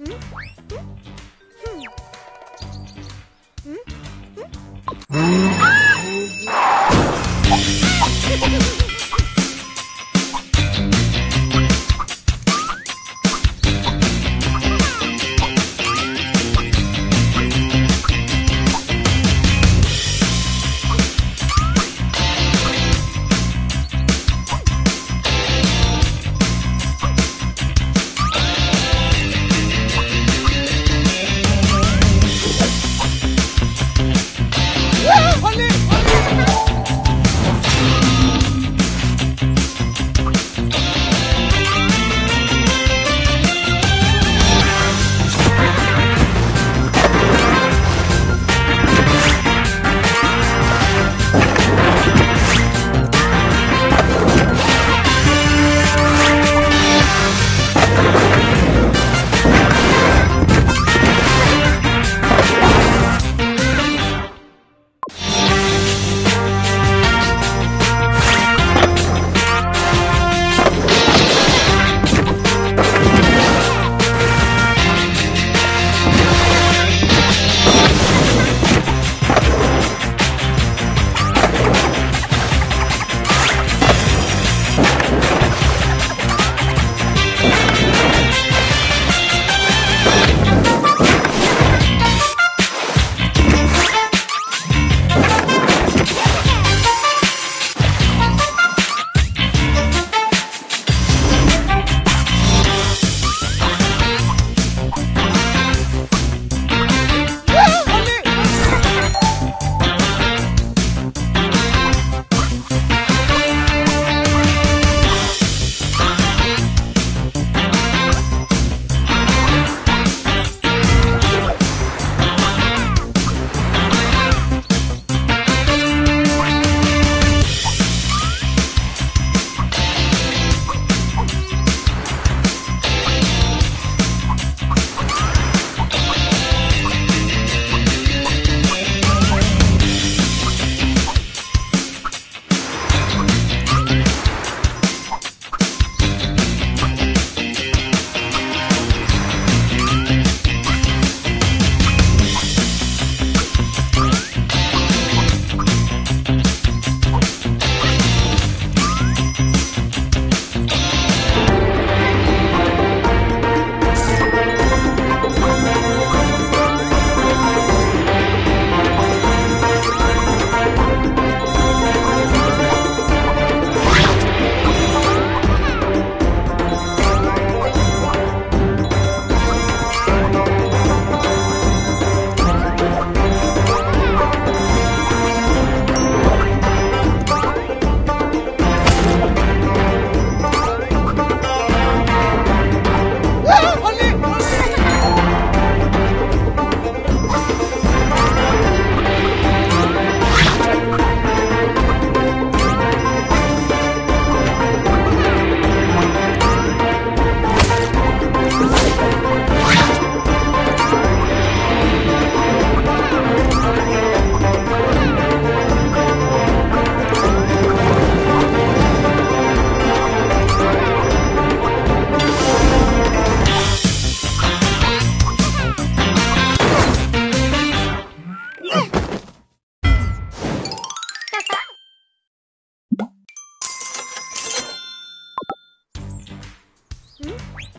Mm-hmm.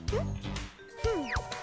Hmm? Hmm.